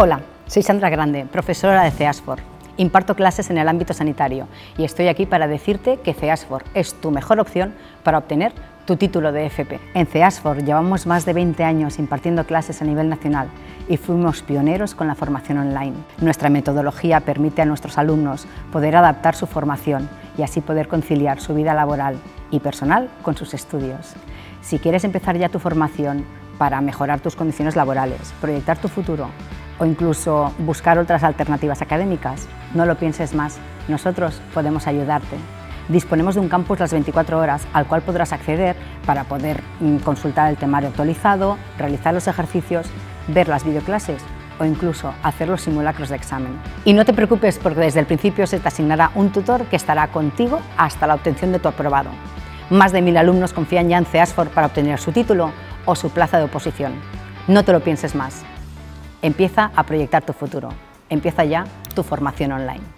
Hola, soy Sandra Grande, profesora de CEASFOR. Imparto clases en el ámbito sanitario y estoy aquí para decirte que CEASFOR es tu mejor opción para obtener tu título de FP. En CEASFOR llevamos más de 20 años impartiendo clases a nivel nacional y fuimos pioneros con la formación online. Nuestra metodología permite a nuestros alumnos poder adaptar su formación y así poder conciliar su vida laboral y personal con sus estudios. Si quieres empezar ya tu formación para mejorar tus condiciones laborales, proyectar tu futuro o incluso buscar otras alternativas académicas, no lo pienses más, nosotros podemos ayudarte. Disponemos de un campus las 24 horas al cual podrás acceder para poder mm, consultar el temario actualizado, realizar los ejercicios, ver las videoclases o incluso hacer los simulacros de examen. Y no te preocupes porque desde el principio se te asignará un tutor que estará contigo hasta la obtención de tu aprobado. Más de mil alumnos confían ya en CEASFOR para obtener su título o su plaza de oposición. No te lo pienses más. Empieza a proyectar tu futuro. Empieza ya tu formación online.